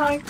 Bye.